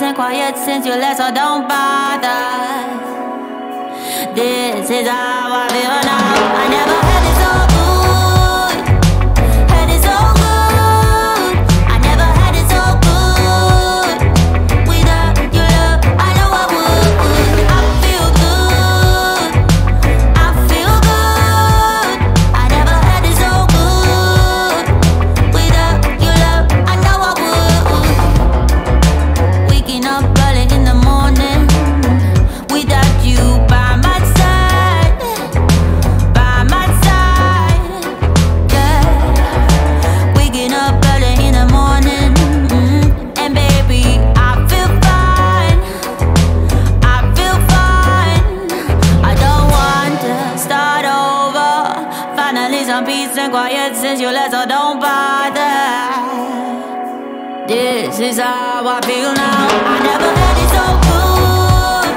quiet since you left, so don't bother. This is how I feel now. I never I feel now. I never had it so good.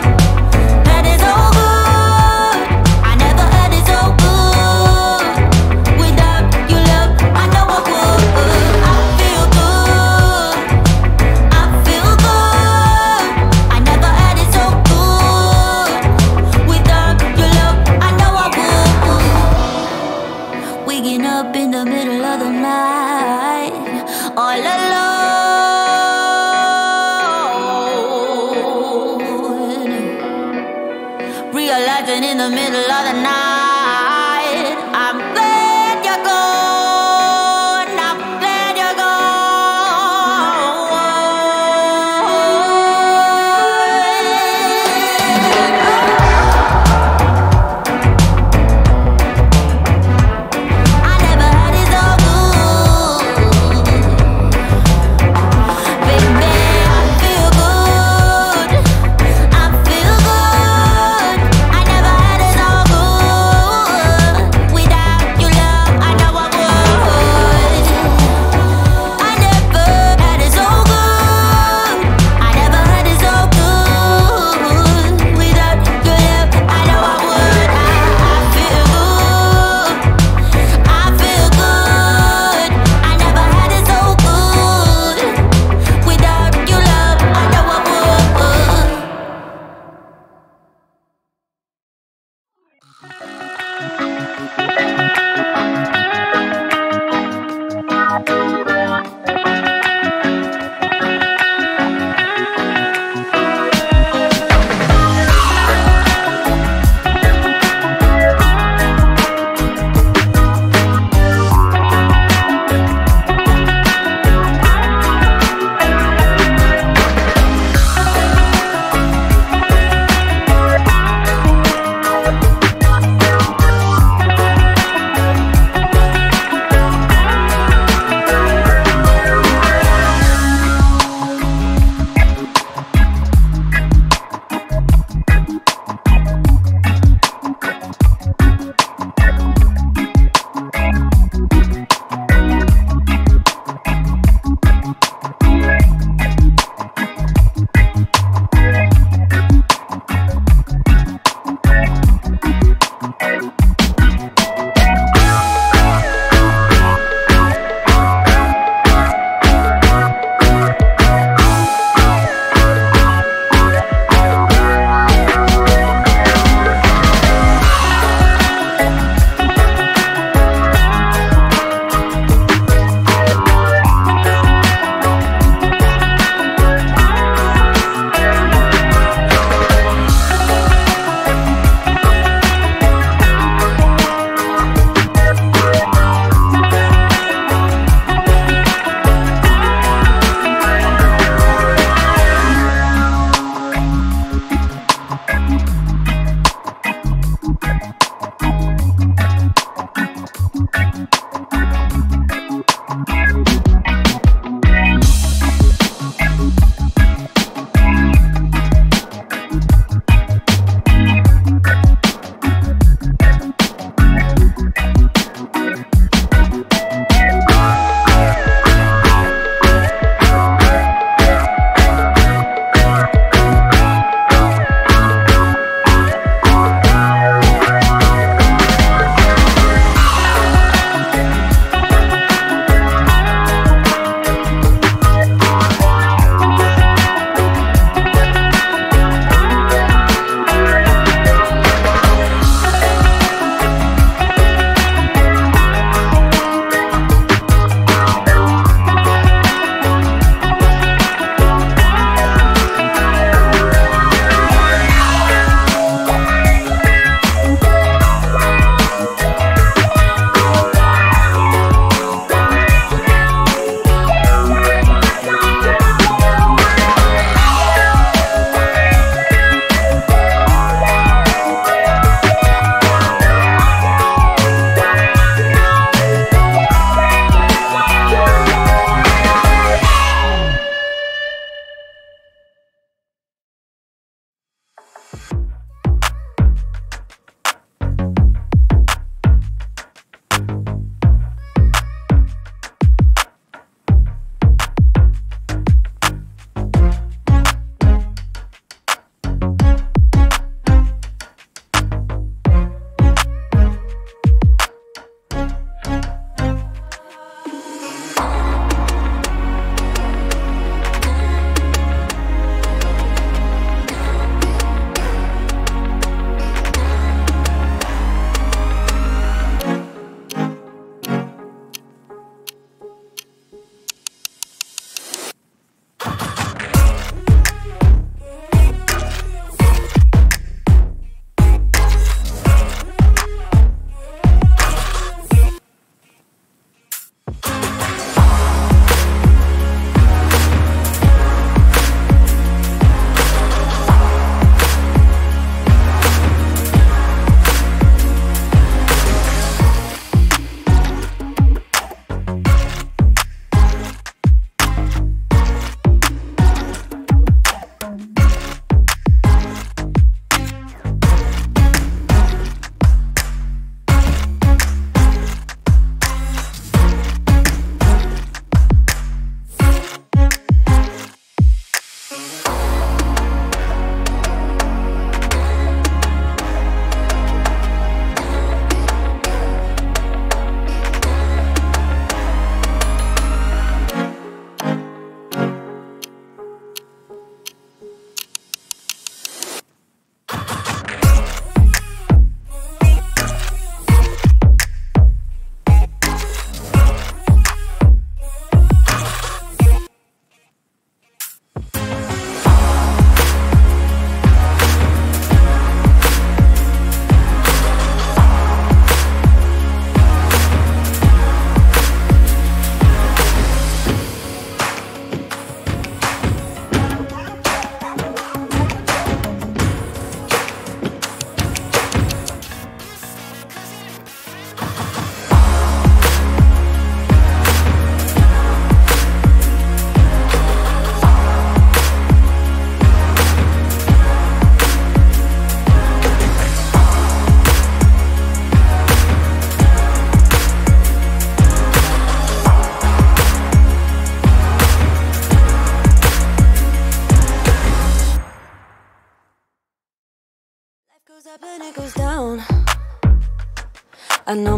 Had it so good. I never had it so good. Without your love, I know I would. I feel good. I feel good. I never had it so good. Without your love, I know I would. Waking up in the middle of the night,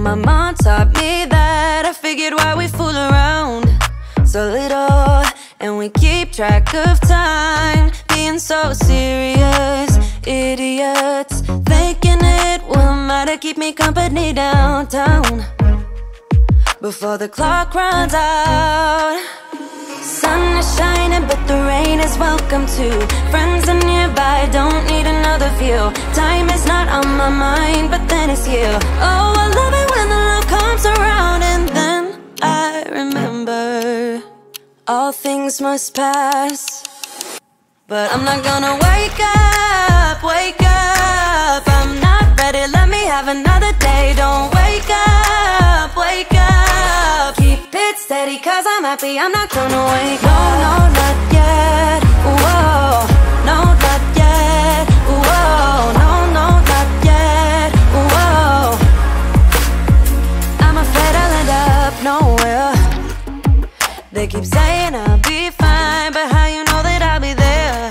my mom taught me that. I figured why we fool around so little, and we keep track of time, being so serious. Idiots thinking it will matter, keep me company downtown before the clock runs out. Sun is shining, but the rain is welcome too. Friends are nearby, don't need another view. Time is not on my mind, but then it's you. Oh, I love it when the love comes around, and then I remember all things must pass. But I'm not gonna wake up, wake up. I'm not ready, let me have another day. Don't wake up. Steady, cause I'm happy, I'm not gonna wait. No, no, not yet. Whoa, no, not yet. Whoa, no, no, not yet. Whoa. I'm afraid I'll end up nowhere. They keep saying I'll be fine, but how you know that I'll be there?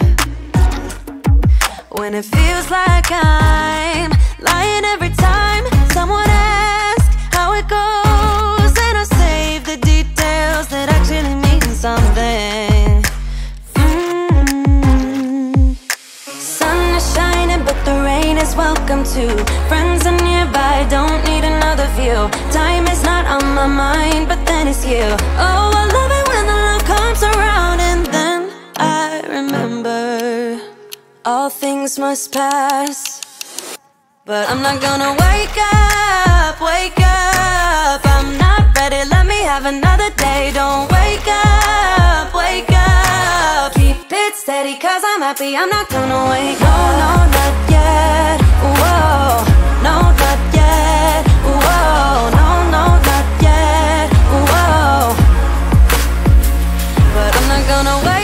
When it feels like I'm lying every time someone asks how it goes, welcome to Friends are nearby, don't need another view. Time is not on my mind, but then it's you. Oh, I love it when the love comes around, and then I remember all things must pass. But I'm not gonna wake up, wake up. I'm not ready, let me have another day. Don't wake up, wake up. Keep it steady, cause I'm happy, I'm not gonna wake. No, no, not yet. Gonna wake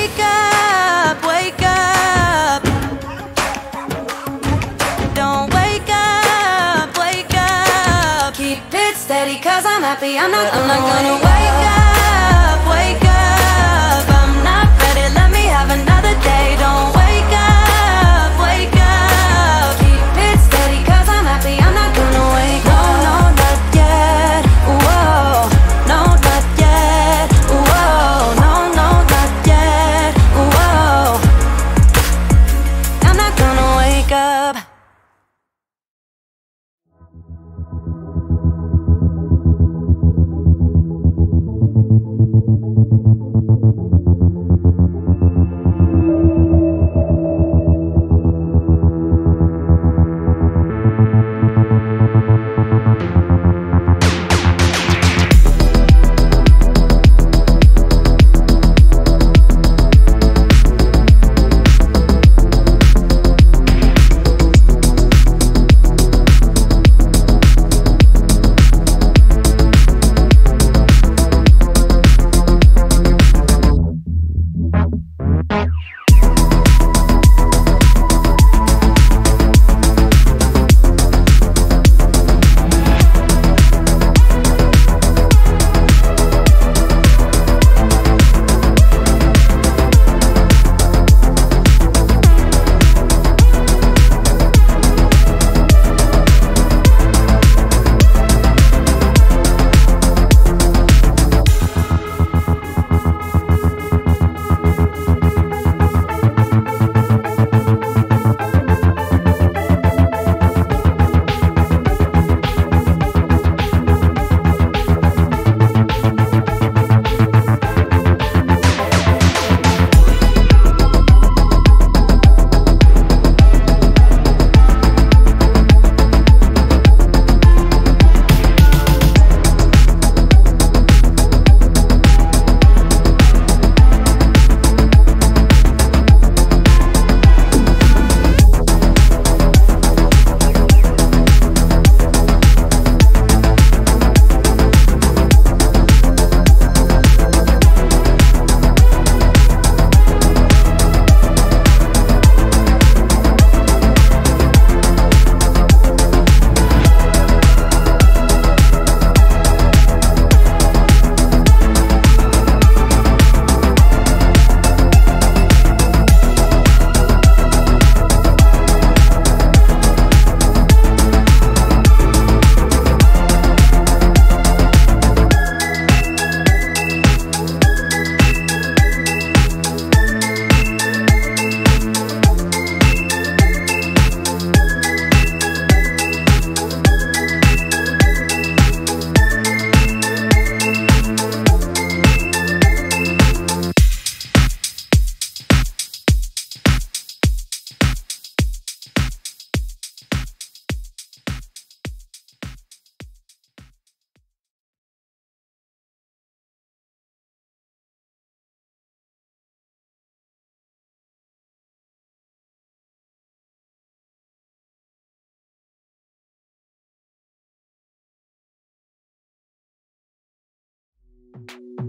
you